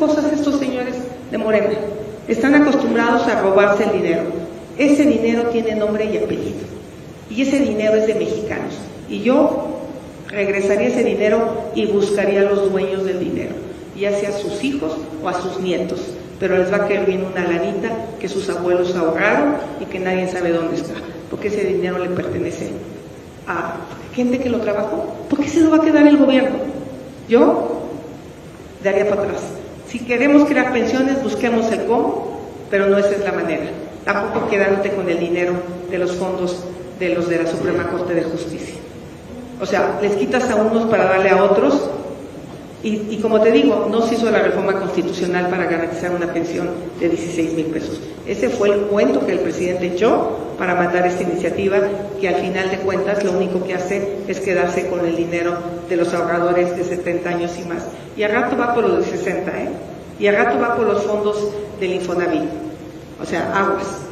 cosas estos señores de Morena. Están acostumbrados a robarse el dinero. Ese dinero tiene nombre y apellido. Y ese dinero es de mexicanos. Y yo regresaría ese dinero y buscaría a los dueños del dinero, ya sea a sus hijos o a sus nietos. Pero les va a caer bien una lanita que sus abuelos ahorraron y que nadie sabe dónde está, porque ese dinero le pertenece a gente que lo trabajó. ¿Por qué se lo va a quedar el gobierno? Yo daría para atrás. Si queremos crear pensiones, busquemos el cómo, pero no esa es la manera. Tampoco quedándote con el dinero de los fondos de los de la Suprema Corte de Justicia. O sea, les quitas a unos para darle a otros y, como te digo, no se hizo la reforma constitucional para garantizar una pensión de 16 mil pesos. Ese fue el cuento que el presidente echó para mandar esta iniciativa, que al final de cuentas lo único que hace es quedarse con el dinero de los ahorradores de 70 años y más. Y a rato va por los de 60, ¿eh? Y a rato va por los fondos del Infonavit. O sea, aguas.